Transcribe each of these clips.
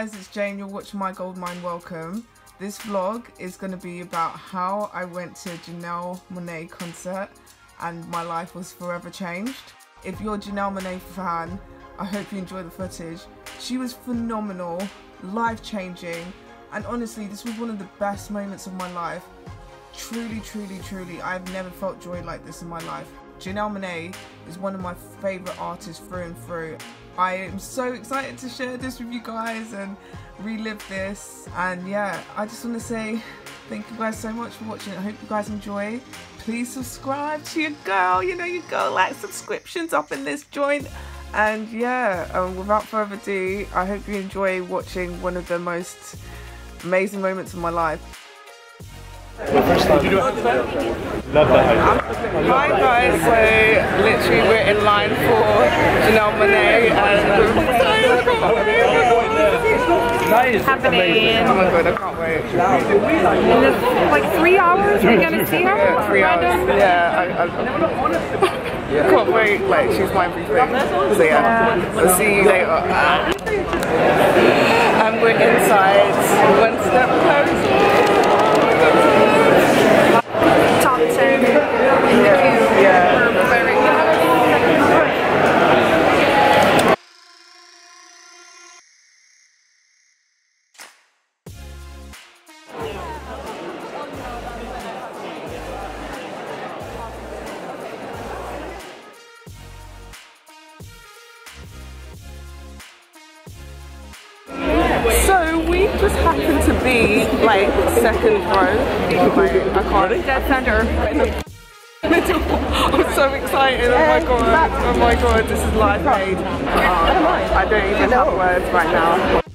guys, it's Jane. You're watching My Gold Mine. Welcome. This vlog is going to be about how I went to Janelle Monáe concert and my life was forever changed. If you're a Janelle Monáe fan, I hope you enjoy the footage. She was phenomenal, life changing, and honestly, this was one of the best moments of my life. Truly, truly, truly, I've never felt joy like this in my life. Janelle Monáe is one of my favourite artists through and through. I am so excited to share this with you guys and relive this. And yeah, I just want to say thank you guys so much for watching. I hope you guys enjoy. Please subscribe to your girl. You know, your girl like subscriptions up in this joint. And yeah, um, without further ado, I hope you enjoy watching one of the most amazing moments of my life. Hi guys, so literally we're in line for Janelle Monáe and happening Oh my god, I can't wait. in this, like three hours. We're gonna see her. Yeah, three hours. Yeah, I, I, I can't wait. Like she's my everything. So yeah, I'll see you later. And we're inside. One step closer. Top ten in the Yeah, yeah. This is live aid. Uh, I don't even have words right now.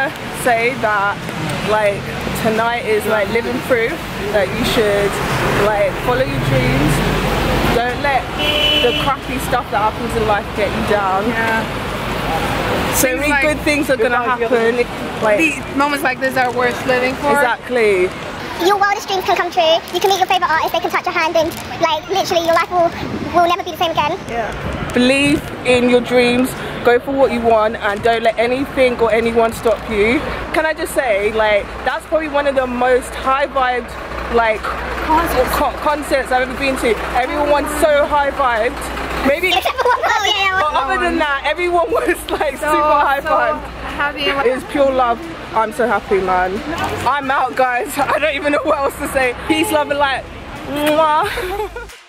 To say that like tonight is like living proof that you should like follow your dreams. Don't let the crappy stuff that happens in life get you down. Yeah. So Things many like- good things are gonna happen. Like These moments like this are worth living for. exactly. Your wildest dreams can come true. You can meet your favourite artist, they can touch your hand, and like literally your life will will never be the same again. Yeah. Believe in your dreams, go for what you want, and don't let anything or anyone stop you. Can I just say, like, that's probably one of the most high vibed, like, co- concerts I've ever been to. Everyone's so high vibed. Maybe, Except for one oh, yeah, but other than that, everyone was like So, super high so vibed. happy. It was pure love. I'm so happy, man. I'm out, guys. I don't even know what else to say. Peace, love, and light. Mwah.